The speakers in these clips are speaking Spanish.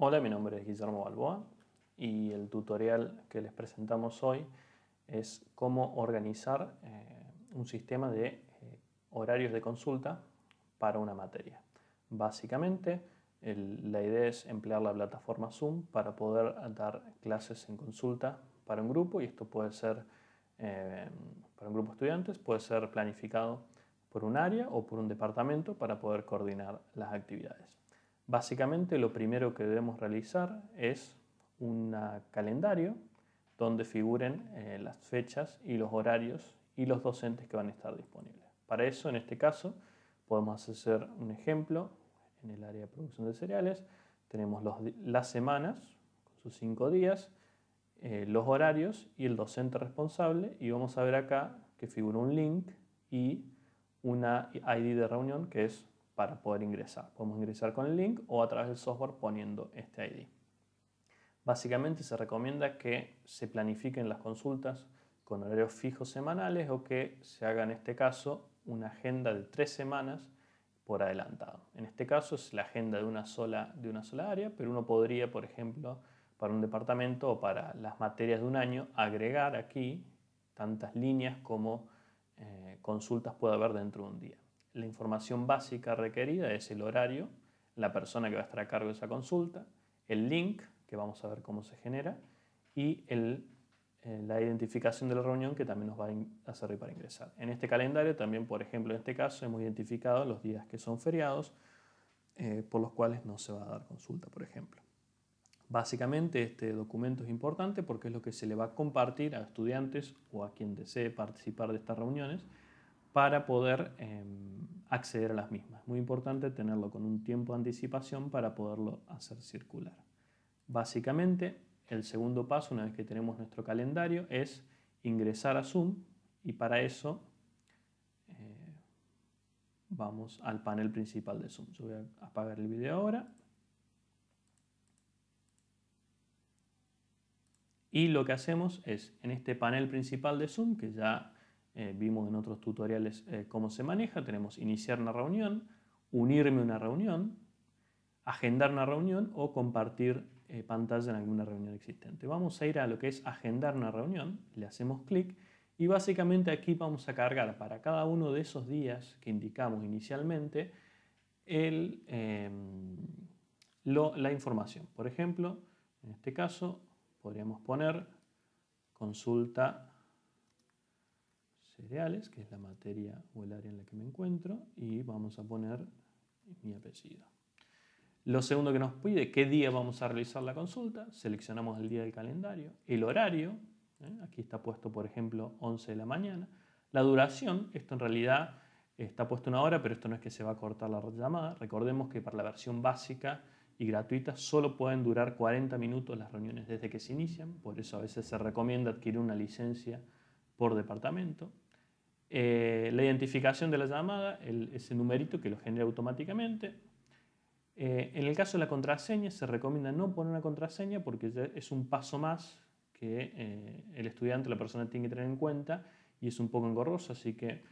Hola, mi nombre es Guillermo Balboa y el tutorial que les presentamos hoy es cómo organizar eh, un sistema de eh, horarios de consulta para una materia. Básicamente, la idea es emplear la plataforma Zoom para poder dar clases en consulta para un grupo y esto puede ser eh, para un grupo de estudiantes, puede ser planificado por un área o por un departamento para poder coordinar las actividades. Básicamente lo primero que debemos realizar es un calendario donde figuren eh, las fechas y los horarios y los docentes que van a estar disponibles. Para eso, en este caso, podemos hacer un ejemplo en el área de producción de cereales. Tenemos las semanas con sus cinco días, eh, los horarios y el docente responsable y vamos a ver acá que figura un link y una ID de reunión que es para poder ingresar. Podemos ingresar con el link o a través del software poniendo este ID. Básicamente se recomienda que se planifiquen las consultas con horarios fijos semanales o que se haga en este caso una agenda de tres semanas por adelantado. En este caso es la agenda de una sola, de una sola área, pero uno podría, por ejemplo, para un departamento o para las materias de un año, agregar aquí tantas líneas como eh, consultas puede haber dentro de un día la información básica requerida es el horario, la persona que va a estar a cargo de esa consulta, el link, que vamos a ver cómo se genera, y eh, la identificación de la reunión que también nos va a servir para ingresar. En este calendario también, por ejemplo, en este caso hemos identificado los días que son feriados, eh, por los cuales no se va a dar consulta, por ejemplo. Básicamente este documento es importante porque es lo que se le va a compartir a estudiantes o a quien desee participar de estas reuniones para poder em, acceder a las mismas. Muy importante tenerlo con un tiempo de anticipación para poderlo hacer circular. Básicamente, el segundo paso, una vez que tenemos nuestro calendario, es ingresar a Zoom y para eso eh, vamos al panel principal de Zoom. Yo voy a apagar el video ahora. Y lo que hacemos es, en este panel principal de Zoom, que ya eh, vimos en otros tutoriales eh, cómo se maneja. Tenemos iniciar una reunión, unirme a una reunión, agendar una reunión o compartir eh, pantalla en alguna reunión existente. Vamos a ir a lo que es agendar una reunión, le hacemos clic y básicamente aquí vamos a cargar para cada uno de esos días que indicamos inicialmente em, la información. Por ejemplo, en este caso podríamos poner consulta cereales, que es la materia o el área en la que me encuentro, y vamos a poner mi apellido. Lo segundo que nos pide, qué día vamos a realizar la consulta, seleccionamos el día del calendario, el horario, ¿eh? aquí está puesto por ejemplo 11 de la mañana, la duración, esto en realidad está puesto una hora, pero esto no es que se va a cortar la llamada, recordemos que para la versión básica y gratuita solo pueden durar 40 minutos las reuniones desde que se inician, por eso a veces se recomienda adquirir una licencia por departamento. Eh, la identificación de la llamada, ese numerito que lo genera automáticamente. Eh, en el caso de la contraseña, se recomienda no poner una contraseña porque es un paso más que eh, el estudiante, la persona tiene que tener en cuenta y es un poco engorroso, así que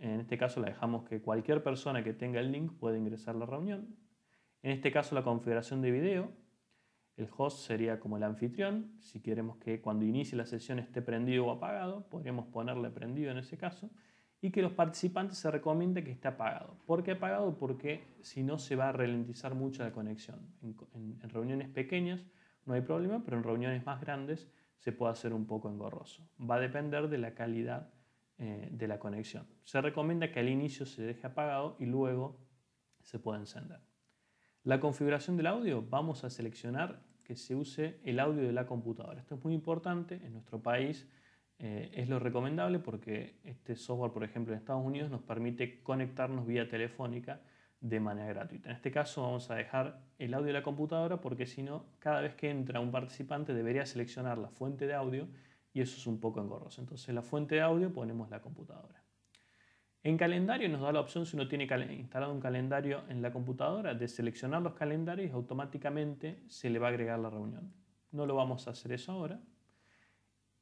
en este caso la dejamos que cualquier persona que tenga el link puede ingresar a la reunión. En este caso la configuración de video, el host sería como el anfitrión. Si queremos que cuando inicie la sesión esté prendido o apagado, podríamos ponerle prendido en ese caso. Y que los participantes se recomiende que esté apagado. ¿Por qué apagado? Porque si no se va a ralentizar mucho la conexión. En, reuniones pequeñas no hay problema, pero en reuniones más grandes se puede hacer un poco engorroso. Va a depender de la calidad eh, de la conexión. Se recomienda que al inicio se deje apagado y luego se pueda encender. La configuración del audio, vamos a seleccionar que se use el audio de la computadora. Esto es muy importante, en nuestro país eh, es lo recomendable porque este software, por ejemplo, en Estados Unidos nos permite conectarnos vía telefónica de manera gratuita. En este caso vamos a dejar el audio de la computadora porque si no, cada vez que entra un participante debería seleccionar la fuente de audio y eso es un poco engorroso. Entonces la fuente de audio ponemos la computadora. En calendario nos da la opción, si uno tiene instalado un calendario en la computadora, de seleccionar los calendarios y automáticamente se le va a agregar la reunión. No lo vamos a hacer eso ahora.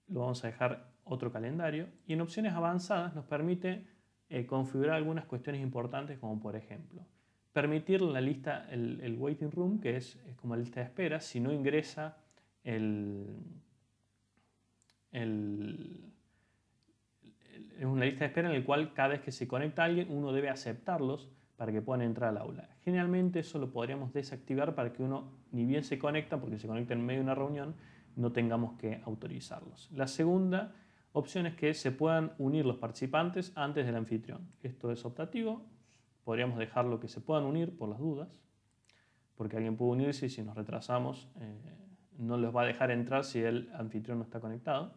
Lo vamos a dejar otro calendario. Y en opciones avanzadas nos permite eh, configurar algunas cuestiones importantes como por ejemplo permitir la lista, el, waiting room, que es, como la lista de espera, si no ingresa el, es una lista de espera en la cual cada vez que se conecta alguien uno debe aceptarlos para que puedan entrar al aula. Generalmente eso lo podríamos desactivar para que uno, ni bien se conecta, porque se conecta en medio de una reunión, no tengamos que autorizarlos. La segunda opción es que se puedan unir los participantes antes del anfitrión. Esto es optativo, podríamos dejarlo que se puedan unir por las dudas, porque alguien puede unirse y si nos retrasamos eh, no les va a dejar entrar si el anfitrión no está conectado.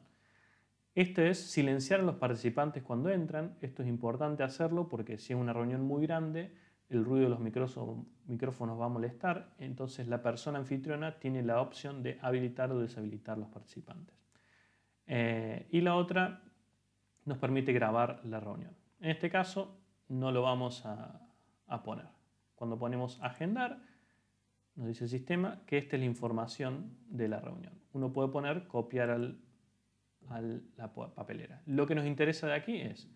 Este es silenciar a los participantes cuando entran. Esto es importante hacerlo porque si es una reunión muy grande, el ruido de los micrófonos va a molestar. Entonces la persona anfitriona tiene la opción de habilitar o deshabilitar los participantes. Eh, y la otra nos permite grabar la reunión. En este caso no lo vamos a poner. Cuando ponemos agendar, nos dice el sistema que esta es la información de la reunión. Uno puede poner copiar al a la papelera. Lo que nos interesa de aquí es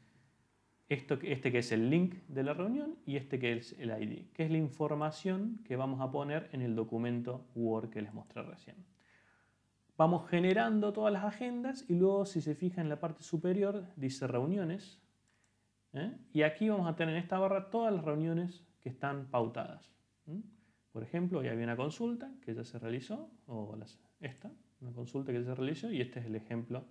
esto, este que es el link de la reunión y este que es el ID, que es la información que vamos a poner en el documento Word que les mostré recién. Vamos generando todas las agendas y luego si se fija en la parte superior dice reuniones. ¿eh? Y aquí vamos a tener en esta barra todas las reuniones que están pautadas. Por ejemplo, hoy había una consulta que ya se realizó, o esta, una consulta que se realizó, y este es el ejemplo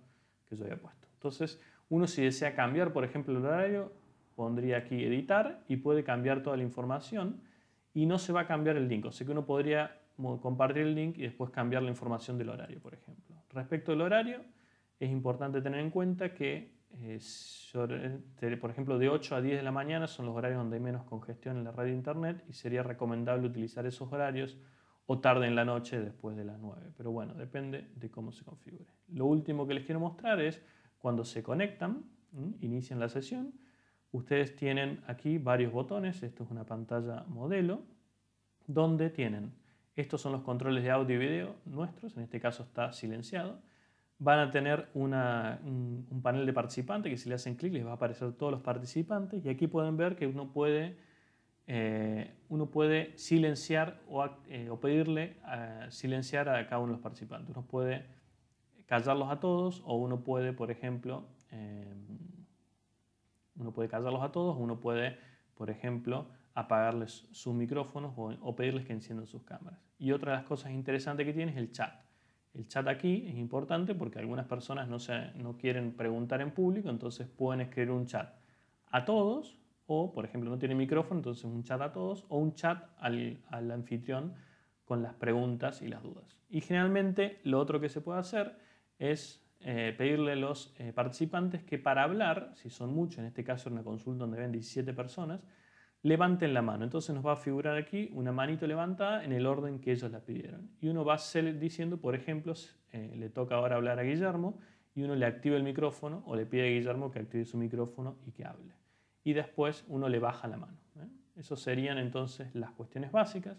que yo había puesto. Entonces, uno si desea cambiar, por ejemplo, el horario, pondría aquí editar y puede cambiar toda la información y no se va a cambiar el link. O sea que uno podría compartir el link y después cambiar la información del horario, por ejemplo. Respecto al horario, es importante tener en cuenta que, eh, por ejemplo, de 8 a 10 de la mañana son los horarios donde hay menos congestión en la red de internet y sería recomendable utilizar esos horarios o tarde en la noche después de las 9. Pero bueno, depende de cómo se configure. Lo último que les quiero mostrar es cuando se conectan, inician la sesión, ustedes tienen aquí varios botones, esto es una pantalla modelo, donde tienen, estos son los controles de audio y video nuestros, en este caso está silenciado, van a tener un, un panel de participantes que si le hacen clic les va a aparecer todos los participantes. Y aquí pueden ver que uno puede eh, uno puede silenciar o, eh, pedirle eh, silenciar a cada uno de los participantes. Uno puede callarlos a todos o uno puede, por ejemplo, uno puede callarlos a todos, uno puede, por ejemplo, apagarles sus micrófonos o, pedirles que enciendan sus cámaras. Y otra de las cosas interesantes que tiene es el chat. El chat aquí es importante porque algunas personas no, se, no quieren preguntar en público, entonces pueden escribir un chat a todos o, por ejemplo, no tiene micrófono, entonces un chat a todos, o un chat al, anfitrión con las preguntas y las dudas. Y generalmente lo otro que se puede hacer es eh, pedirle a los eh, participantes que para hablar, si son muchos, en este caso en una consulta donde ven 17 personas, levanten la mano. Entonces nos va a figurar aquí una manito levantada en el orden que ellos la pidieron. Y uno va diciendo, por ejemplo, eh, le toca ahora hablar a Guillermo, y uno le activa el micrófono o le pide a Guillermo que active su micrófono y que hable y después uno le baja la mano. ¿eh? Esas serían entonces las cuestiones básicas.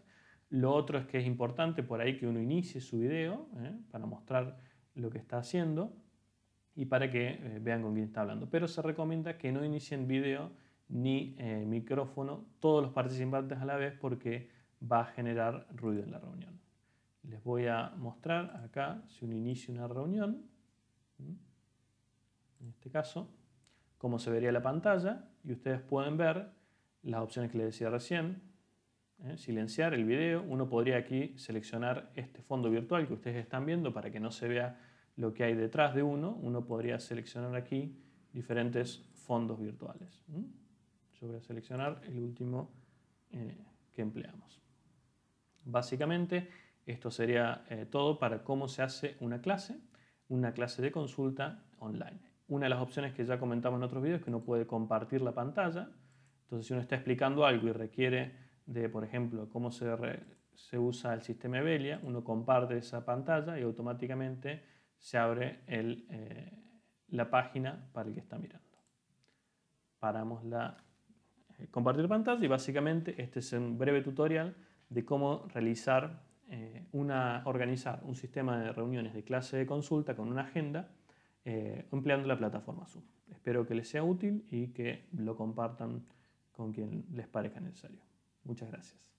Lo otro es que es importante por ahí que uno inicie su video ¿eh? para mostrar lo que está haciendo y para que eh, vean con quién está hablando. Pero se recomienda que no inicien video ni micrófono todos los participantes a la vez porque va a generar ruido en la reunión. Les voy a mostrar acá si uno inicia una reunión, en este caso, cómo se vería la pantalla y ustedes pueden ver las opciones que les decía recién. ¿eh? Silenciar el video. Uno podría aquí seleccionar este fondo virtual que ustedes están viendo para que no se vea lo que hay detrás de uno. Uno podría seleccionar aquí diferentes fondos virtuales. Yo voy a seleccionar el último eh, que empleamos. Básicamente, esto sería eh, todo para cómo se hace una clase, una clase de consulta online. Una de las opciones que ya comentamos en otros vídeos es que uno puede compartir la pantalla. Entonces, si uno está explicando algo y requiere de, por ejemplo, cómo se, se usa el sistema Evelia, uno comparte esa pantalla y automáticamente se abre el, eh, la página para el que está mirando. Paramos la eh, compartir pantalla y básicamente este es un breve tutorial de cómo realizar eh, una, organizar un sistema de reuniones de clase de consulta con una agenda eh, empleando la plataforma Zoom. Espero que les sea útil y que lo compartan con quien les parezca necesario. Muchas gracias.